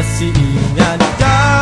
Masih ingatkah